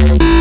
Thank